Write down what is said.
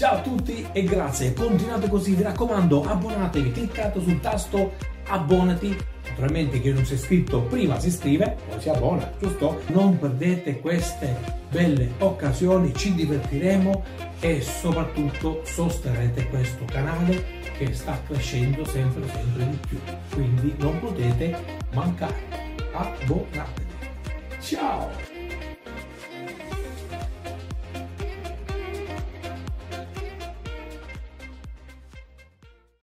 Ciao a tutti e grazie, continuate così, vi raccomando, abbonatevi, cliccate sul tasto abbonati. Naturalmente chi non si è iscritto prima si iscrive, poi si abbona, giusto? Non perdete queste belle occasioni, ci divertiremo e soprattutto sosterrete questo canale che sta crescendo sempre sempre di più. Quindi non potete mancare. Abbonatevi. Ciao!